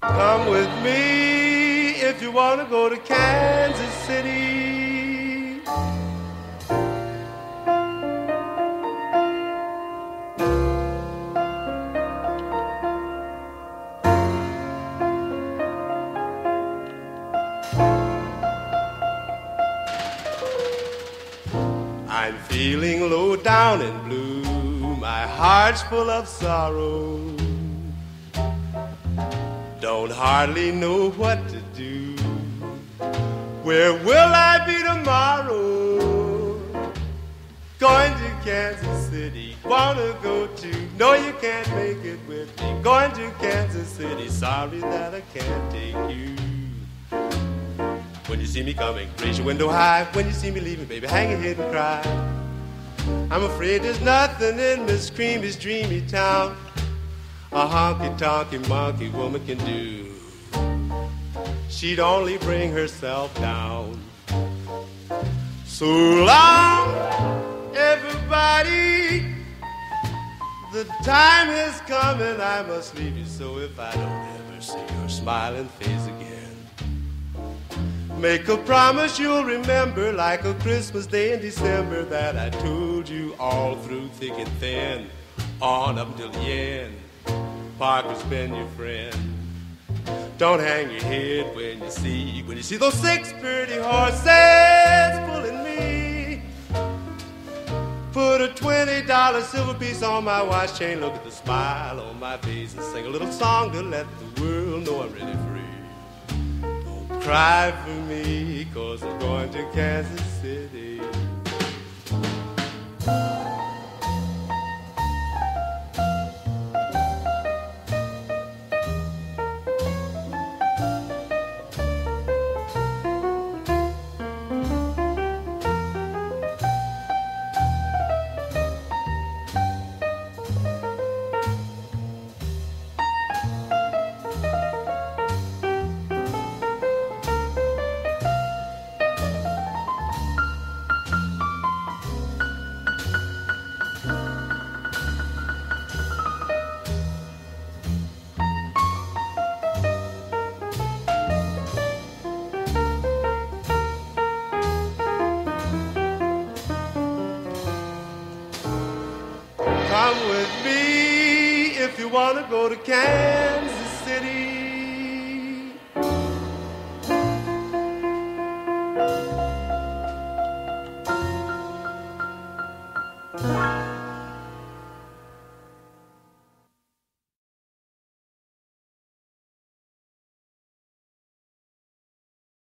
Come with me if you want to go to Kansas City. I'm feeling low down and blue. My heart's full of sorrow. Don't hardly know what to do. Where will I be tomorrow? Going to Kansas City. Wanna go to? No, you can't make it with me. Going to Kansas City. Sorry that I can't take you. When you see me coming, raise your window high. When you see me leaving, baby, hang your head and cry. I'm afraid there's nothing in Miss Creamy's dreamy town a honky tonky monkey woman can do. She'd only bring herself down. So long, everybody. The time is coming, I must leave you. So if I don't ever see your smiling face again. Make a promise you'll remember, like a Christmas day in December, that I told you all through thick and thin, on up till the end. Parker's been your friend. Don't hang your head when you see when you see those six pretty horses pulling me. Put a twenty dollar silver piece on my watch chain. Look at the smile on my face and sing a little song to let the world know I'm really free Don't cry for me, cause I'm going to Kansas City. with me if you want to go to Kansas City. Bye.